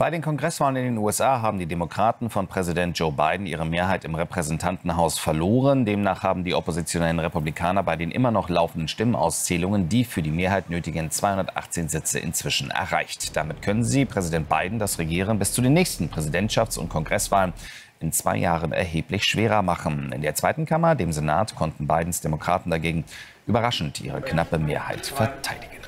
Bei den Kongresswahlen in den USA haben die Demokraten von Präsident Joe Biden ihre Mehrheit im Repräsentantenhaus verloren. Demnach haben die oppositionellen Republikaner bei den immer noch laufenden Stimmenauszählungen die für die Mehrheit nötigen 218 Sitze inzwischen erreicht. Damit können sie Präsident Biden das Regieren bis zu den nächsten Präsidentschafts- und Kongresswahlen in zwei Jahren erheblich schwerer machen. In der zweiten Kammer, dem Senat, konnten Bidens Demokraten dagegen überraschend ihre knappe Mehrheit verteidigen.